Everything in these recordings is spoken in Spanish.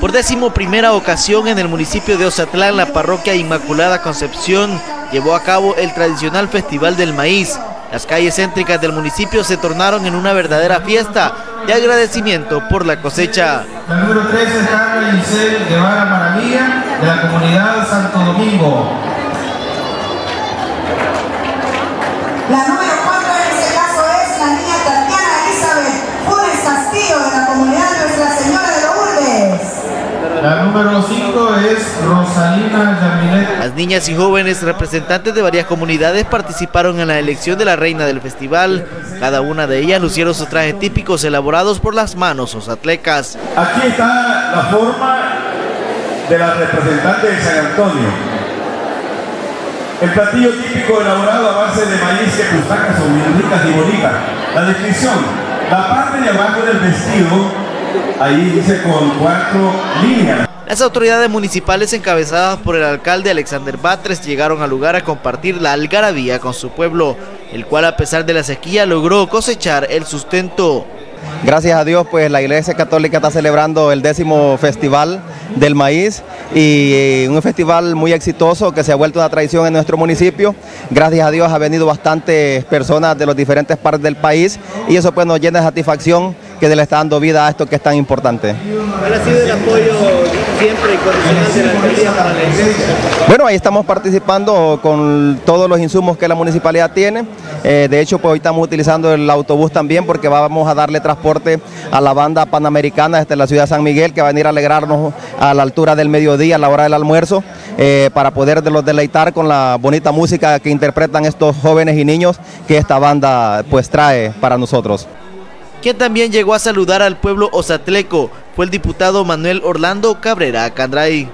Por décimo primera ocasión en el municipio de Ozatlán, la parroquia Inmaculada Concepción llevó a cabo el tradicional Festival del Maíz. Las calles céntricas del municipio se tornaron en una verdadera fiesta de agradecimiento por la cosecha. La número 3 es Carla Giselle Guevara Maravilla, de la comunidad Santo Domingo. La número 4 en este caso es la niña Tatiana Elizabeth Funes Castillo, de la comunidad Nuestra Señora de Lourdes. La número 5 es Rosalina Yamilet. Las niñas y jóvenes representantes de varias comunidades participaron en la elección de la reina del festival. Cada una de ellas lucieron sus trajes típicos elaborados por las manos osatlecas. Aquí está la forma de la representante de San Antonio. El platillo típico elaborado a base de maíz que pustacas son bien ricas y bonitas. La descripción, la parte de abajo del vestido, ahí dice con cuatro líneas. Las autoridades municipales encabezadas por el alcalde Alexander Batres llegaron al lugar a compartir la algarabía con su pueblo, el cual a pesar de la sequía logró cosechar el sustento. Gracias a Dios, pues la Iglesia Católica está celebrando el décimo Festival del Maíz y eh, un festival muy exitoso que se ha vuelto una tradición en nuestro municipio. Gracias a Dios ha venido bastantes personas de los diferentes partes del país y eso pues nos llena de satisfacción que le está dando vida a esto que es tan importante. ¿Cuál ha sido el apoyo siempre incondicional de la alcaldía para la iglesia? Bueno, ahí estamos participando con todos los insumos que la municipalidad tiene. Eh, de hecho, pues hoy estamos utilizando el autobús también porque vamos a darle transporte a la banda panamericana desde la ciudad de San Miguel que va a venir a alegrarnos a la altura del mediodía, a la hora del almuerzo, eh, para poder de los deleitar con la bonita música que interpretan estos jóvenes y niños que esta banda pues trae para nosotros. Quien también llegó a saludar al pueblo osatleco fue el diputado Manuel Orlando Cabrera Candray.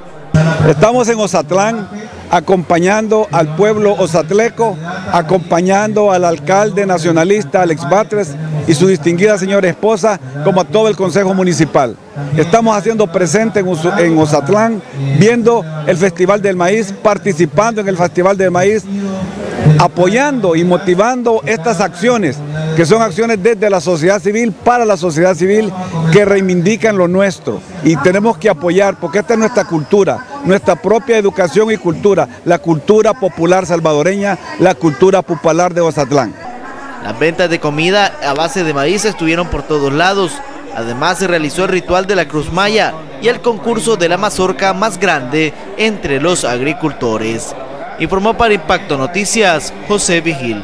Estamos en Ozatlán acompañando al pueblo osatleco, acompañando al alcalde nacionalista Alex Batres y su distinguida señora esposa, como a todo el Consejo Municipal. Estamos haciendo presente en, Ozatlán, viendo el Festival del Maíz, participando en el Festival del Maíz, apoyando y motivando estas acciones, que son acciones desde la sociedad civil para la sociedad civil que reivindican lo nuestro. Y tenemos que apoyar, porque esta es nuestra cultura, nuestra propia educación y cultura, la cultura popular salvadoreña, la cultura popular de Ozatlán. Las ventas de comida a base de maíz estuvieron por todos lados. Además se realizó el ritual de la Cruz Maya y el concurso de la mazorca más grande entre los agricultores. Informó para Impacto Noticias José Vigil.